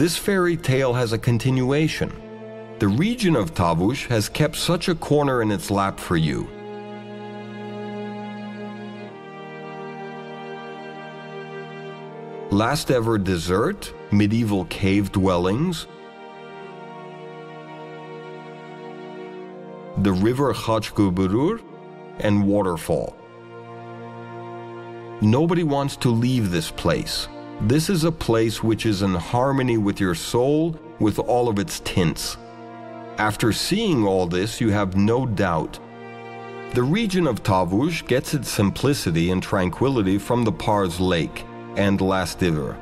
this fairy tale has a continuation. The region of Tavush has kept such a corner in its lap for you. Lastiver dessert, medieval cave dwellings, the river Khachguburur, and waterfall. Nobody wants to leave this place. This is a place which is in harmony with your soul, with all of its tints. After seeing all this, you have no doubt. The region of Tavush gets its simplicity and tranquility from the Parz Lake and Last Lastiver.